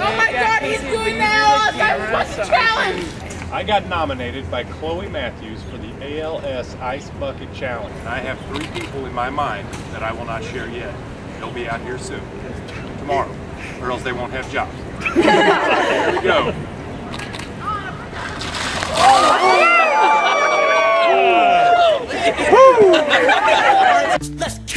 Oh my god, he's doing that! That's what's the challenge! I got nominated by Chloe Matthews for the ALS Ice Bucket Challenge. And I have three people in my mind that I will not share yet. They'll be out here soon, tomorrow, or else they won't have jobs. here we go. Let's.